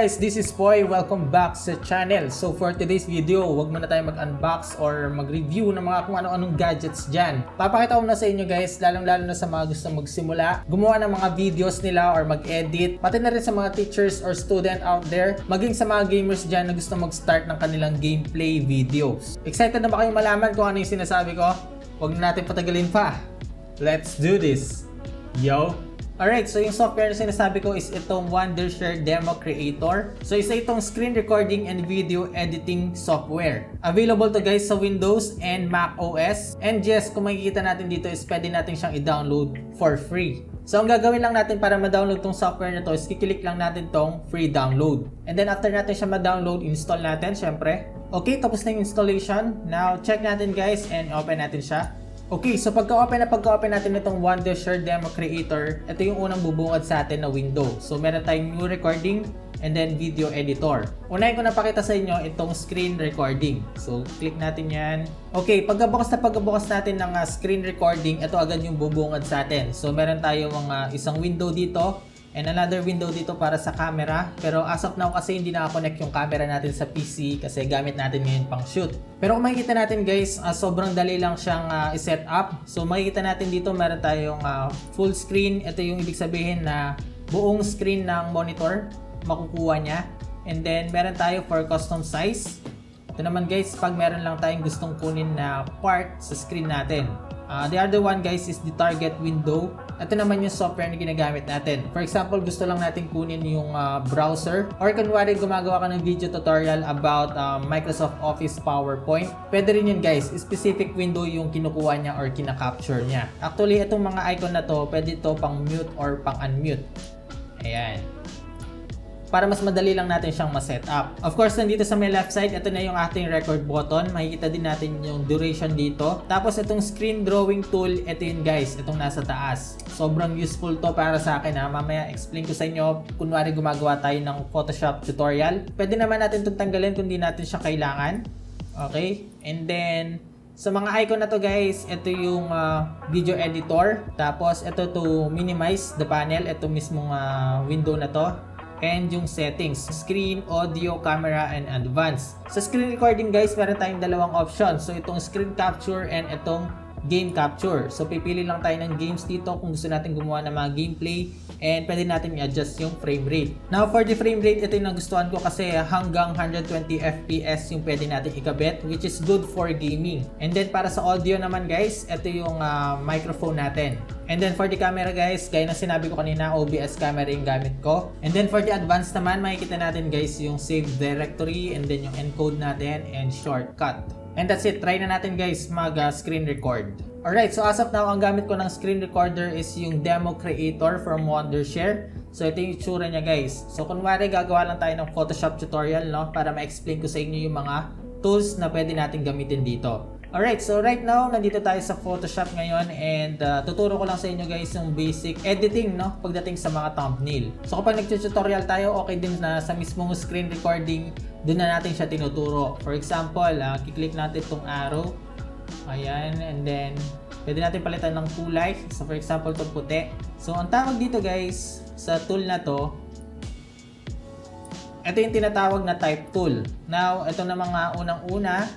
guys, this is Poy. Welcome back sa channel. So for today's video, wag muna tayo mag-unbox or mag-review ng mga kung ano-anong gadgets dyan. Papakita ko na sa inyo guys, lalong-lalo na sa mga gusto magsimula, gumawa ng mga videos nila or mag-edit, pati na rin sa mga teachers or student out there, maging sa mga gamers dyan na gusto mag-start ng kanilang gameplay videos. Excited na ba kayo malaman kung ano yung sinasabi ko? Huwag na natin patagalin pa. Let's do this! Yo! Alright, so yung software na sinasabi ko is itong Wondershare Demo Creator. So isa itong screen recording and video editing software. Available to guys sa Windows and Mac OS. And yes, kung makikita natin dito is pwede natin siyang i-download for free. So ang gagawin lang natin para ma-download tong software na to is kiklik lang natin tong free download. And then after natin siya ma-download, install natin syempre. Okay, tapos na yung installation. Now check natin guys and open natin siya. Okay, so pagka-open na pagka-open natin itong Wondershare Demo Creator, ito yung unang bubungad sa atin na window. So meron tayong new recording and then video editor. Unahin ko na pakita sa inyo itong screen recording. So click natin yan. Okay, pagkabukas na pagkabukas natin ng uh, screen recording, ito agad yung bubungad sa atin. So meron tayong mga isang window dito and another window dito para sa camera. Pero as of now kasi hindi nakakonect yung camera natin sa PC kasi gamit natin ngayon pang shoot. Pero kung makikita natin guys, uh, sobrang dali lang siyang uh, i-set up. So makikita natin dito meron tayong uh, full screen. Ito yung ibig sabihin na buong screen ng monitor makukuha niya. And then meron tayo for custom size. Ito naman guys, pag meron lang tayong gustong kunin na part sa screen natin. Uh, the other one guys is the target window. Ito naman yung software na ginagamit natin. For example, gusto lang natin kunin yung uh, browser or kunwari gumagawa ka ng video tutorial about uh, Microsoft Office PowerPoint. Pwede rin yun guys, specific window yung kinukuha niya or kinakapture niya. Actually, itong mga icon na to, pwede to pang mute or pang unmute. Ayan para mas madali lang natin siyang ma-set up. Of course, nandito sa may left side, ito na yung ating record button. Makikita din natin yung duration dito. Tapos itong screen drawing tool, ito yun guys, itong nasa taas. Sobrang useful to para sa akin ha. Mamaya explain ko sa inyo, kunwari gumagawa tayo ng Photoshop tutorial. Pwede naman natin itong tanggalin kung di natin siya kailangan. Okay? And then, sa mga icon na to guys, ito yung uh, video editor. Tapos ito to minimize the panel. Ito mismong uh, window na to and yung settings, screen, audio, camera, and advanced. Sa screen recording guys, meron tayong dalawang options. So itong screen capture and itong game capture. So pipili lang tayo ng games dito kung gusto natin gumawa ng mga gameplay and pwede natin i-adjust yung frame rate. Now for the frame rate, ito yung nagustuhan ko kasi hanggang 120 FPS yung pwede natin ikabit which is good for gaming. And then para sa audio naman guys, ito yung uh, microphone natin. And then for the camera guys, gaya ng sinabi ko kanina, OBS camera yung gamit ko. And then for the advanced naman, makikita natin guys yung save directory and then yung encode natin and shortcut. And that's it. Try na natin guys mag uh, record. Alright, so as of now, ang gamit ko ng screen recorder is yung Demo Creator from Wondershare. So ito yung itsura niya guys. So kunwari gagawa lang tayo ng Photoshop tutorial no para ma-explain ko sa inyo yung mga tools na pwede natin gamitin dito. Alright, so right now, nandito tayo sa Photoshop ngayon and uh, tuturo ko lang sa inyo guys yung basic editing no, pagdating sa mga thumbnail. So kapag nag-tutorial tayo, okay din na sa mismong screen recording, doon na natin siya tinuturo. For example, uh, kiklik natin itong arrow. Ayan, and then pwede natin palitan ng kulay. So for example, itong puti. So ang tawag dito guys, sa tool na to, ito yung tinatawag na type tool. Now, ito na mga unang-una,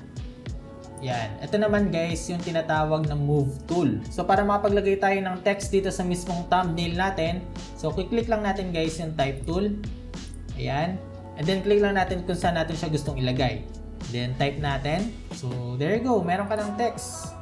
yan. Ito naman guys, yung tinatawag na move tool. So para makapaglagay tayo ng text dito sa mismong thumbnail natin, so click lang natin guys yung type tool. Ayan. And then click lang natin kung saan natin siya gustong ilagay. Then type natin. So there you go, meron ka ng text.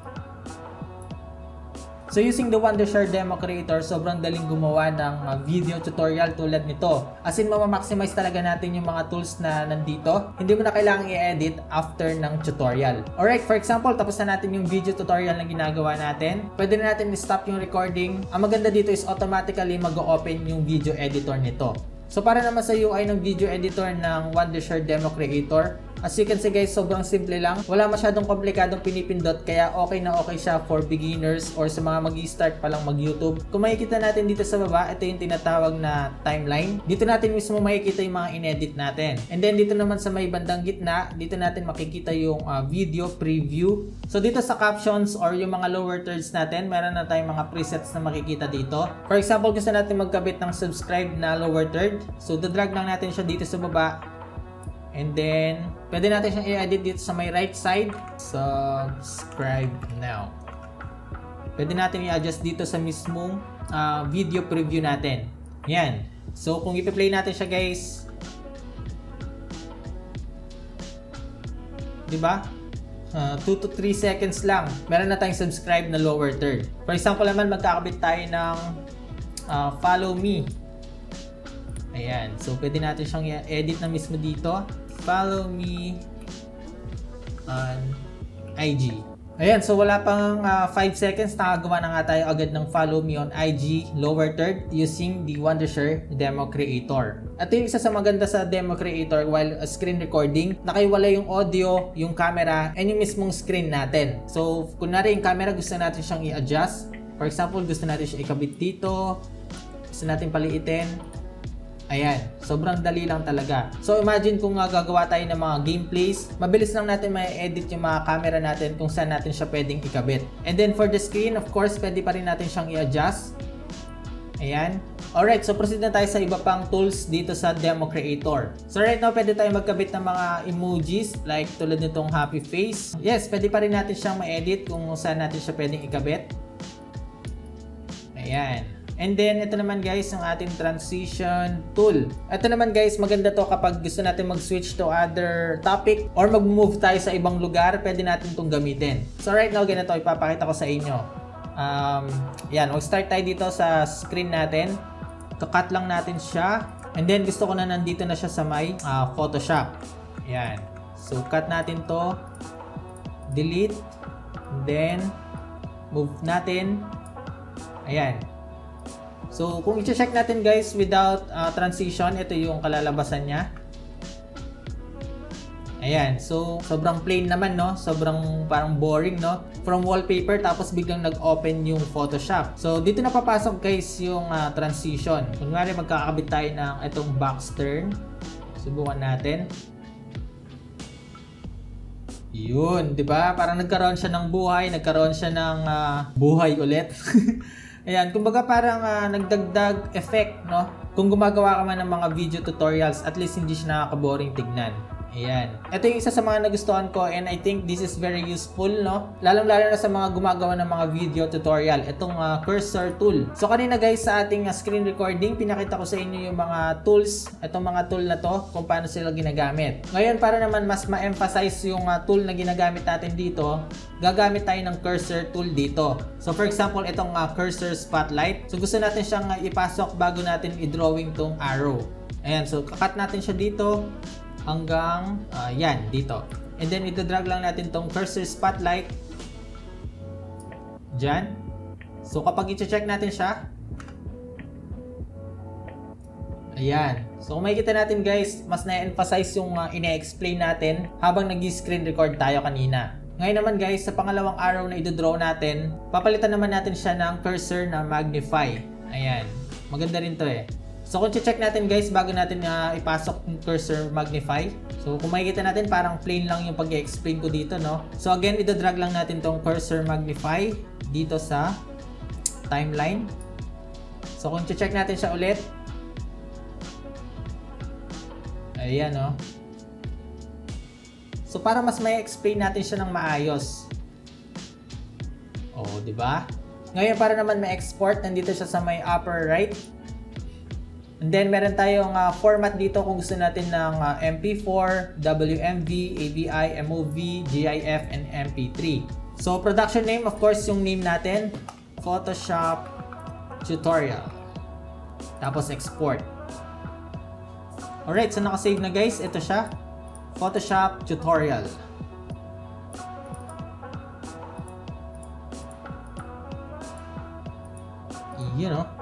So using the Wondershare Demo Creator, sobrang daling gumawa ng video tutorial tulad nito. As in, mamaximize talaga natin yung mga tools na nandito. Hindi mo na kailangang i-edit after ng tutorial. Alright, for example, tapos na natin yung video tutorial na ginagawa natin. Pwede na natin i-stop yung recording. Ang maganda dito is automatically mag-open yung video editor nito. So para naman sa UI ng video editor ng Wondershare Demo Creator, As you can see guys, sobrang simple lang. Wala masyadong komplikadong pinipindot kaya okay na okay siya for beginners or sa mga mag start pa lang mag-YouTube. Kung makikita natin dito sa baba, ito yung tinatawag na timeline. Dito natin mismo makikita yung mga inedit natin. And then dito naman sa may bandang gitna, dito natin makikita yung uh, video preview. So dito sa captions or yung mga lower thirds natin, meron na tayong mga presets na makikita dito. For example, gusto natin magkabit ng subscribe na lower third. So drag lang natin siya dito sa baba And then, pwede natin siyang i-edit dito sa may right side. Subscribe now. Pwede natin i-adjust dito sa mismong uh, video preview natin. Yan. So, kung i-play natin siya guys, di ba? 2 uh, to 3 seconds lang. Meron na tayong subscribe na lower third. For example naman, magkakabit tayo ng uh, follow me. Ayan. So, pwede natin siyang i-edit na mismo dito follow me on IG. Ayan, so wala pang 5 uh, seconds, nakagawa na nga tayo agad ng follow me on IG lower third using the Wondershare Demo Creator. At yung isa sa maganda sa Demo Creator while uh, screen recording, nakaiwala yung audio, yung camera, and yung mismong screen natin. So, kunwari yung camera gusto natin siyang i-adjust. For example, gusto natin siya ikabit dito, gusto natin paliitin, Ayan, sobrang dali lang talaga. So imagine kung uh, gagawa tayo ng mga gameplays, mabilis lang natin may edit yung mga camera natin kung saan natin siya pwedeng ikabit. And then for the screen, of course, pwede pa rin natin siyang i-adjust. Ayan. Alright, so proceed na tayo sa iba pang tools dito sa Demo Creator. So right now, pwede tayo magkabit ng mga emojis like tulad nitong happy face. Yes, pwede pa rin natin siyang ma-edit kung saan natin siya pwedeng ikabit. Ayan. And then, ito naman guys, ang ating transition tool. Ito naman guys, maganda to kapag gusto natin mag-switch to other topic or mag-move tayo sa ibang lugar, pwede natin itong gamitin. So right now, ganito, ipapakita ko sa inyo. Um, yan, mag-start tayo dito sa screen natin. Kakat lang natin siya. And then, gusto ko na nandito na siya sa may uh, Photoshop. Yan. So, cut natin to. Delete. Then, move natin. Ayan. So, kung i-check natin guys without uh, transition, ito yung kalalabasan niya. Ayan, so sobrang plain naman no, sobrang parang boring no. From wallpaper tapos biglang nag-open yung Photoshop. So dito na papasok guys yung uh, transition. Kunwari magkakabit tayo ng itong box turn. Subukan natin. Yun, 'di ba? Parang nagkaroon siya ng buhay, nagkaroon siya ng uh, buhay ulit. Ayan, kumbaga parang uh, nagdagdag effect, no? Kung gumagawa ka man ng mga video tutorials, at least hindi siya nakaka-boring tignan. Ayan. Ito yung isa sa mga nagustuhan ko and I think this is very useful, no? Lalong-lalo na sa mga gumagawa ng mga video tutorial. Itong uh, cursor tool. So kanina guys sa ating uh, screen recording, pinakita ko sa inyo yung mga tools. Itong mga tool na to, kung paano sila ginagamit. Ngayon para naman mas ma-emphasize yung uh, tool na ginagamit natin dito, gagamit tayo ng cursor tool dito. So for example, itong uh, cursor spotlight. So gusto natin siyang uh, ipasok bago natin i-drawing tong arrow. Ayan, so kakat natin siya dito hanggang uh, yan, dito. And then, ito-drag lang natin tong cursor spotlight dyan. So, kapag i-check natin siya, ayan. So, kung makikita natin guys, mas na-emphasize yung uh, ine-explain natin habang nag-screen record tayo kanina. Ngayon naman guys, sa pangalawang arrow na i-draw natin, papalitan naman natin siya ng cursor na magnify. Ayan. Maganda rin to eh. So kung check natin guys bago natin uh, ipasok yung cursor magnify. So kung makikita natin parang plain lang yung pag-explain ko dito no. So again, ito-drag lang natin tong cursor magnify dito sa timeline. So kung check natin siya ulit. Ayan no. So para mas may explain natin siya ng maayos. Oh, di ba? Ngayon para naman ma-export, nandito siya sa may upper right. And then meron tayong uh, format dito kung gusto natin ng uh, MP4, WMV, AVI, MOV, GIF, and MP3. So production name, of course, yung name natin, Photoshop Tutorial. Tapos export. Alright, so nakasave na guys. Ito siya. Photoshop Tutorial. You know.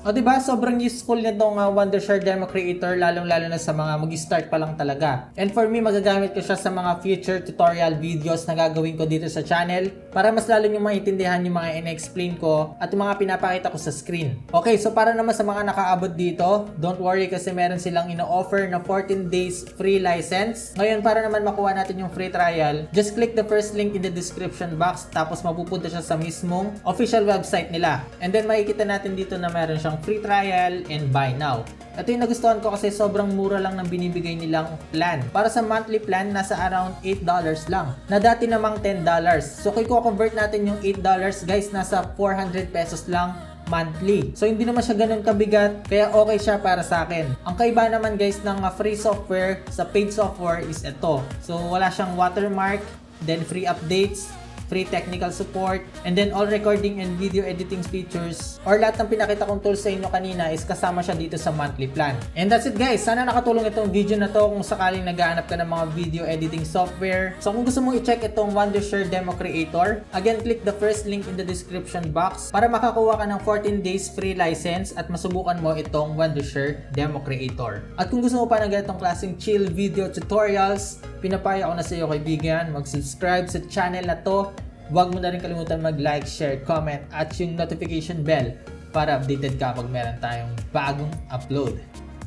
O diba, sobrang useful nitong uh, Wondershare Demo Creator lalong-lalo na sa mga mag-start pa lang talaga. And for me, magagamit ko siya sa mga future tutorial videos na gagawin ko dito sa channel para mas lalo nyo maintindihan yung mga in-explain ko at yung mga pinapakita ko sa screen. Okay, so para naman sa mga nakaabot dito, don't worry kasi meron silang ino-offer na 14 days free license. Ngayon, para naman makuha natin yung free trial, just click the first link in the description box tapos mapupunta siya sa mismong official website nila. And then makikita natin dito na meron siyang free trial and buy now. Ito yung nagustuhan ko kasi sobrang mura lang ng binibigay nilang plan. Para sa monthly plan, nasa around $8 lang. Na dati namang $10. So kung i-convert natin yung $8 guys, nasa 400 pesos lang monthly. So hindi naman siya ganun kabigat, kaya okay siya para sa akin. Ang kaiba naman guys ng free software sa paid software is ito. So wala siyang watermark, then free updates, free technical support, and then all recording and video editing features or lahat ng pinakita kong tools sa inyo kanina is kasama siya dito sa monthly plan. And that's it guys. Sana nakatulong itong video na to kung sakaling naghahanap ka ng mga video editing software. So kung gusto mong i-check itong Wondershare Demo Creator, again click the first link in the description box para makakuha ka ng 14 days free license at masubukan mo itong Wondershare Demo Creator. At kung gusto mo pa ng ganitong klaseng chill video tutorials, pinapaya ko na sa iyo kaibigan, mag-subscribe sa channel na to Huwag mo na rin kalimutan mag-like, share, comment at yung notification bell para updated ka pag meron tayong bagong upload.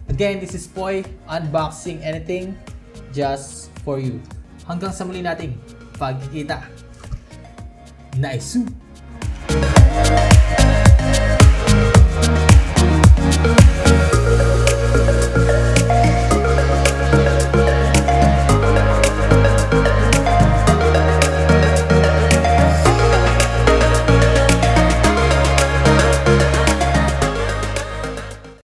Again, this is Poy, unboxing anything just for you. Hanggang sa muli nating pagkikita. Nice!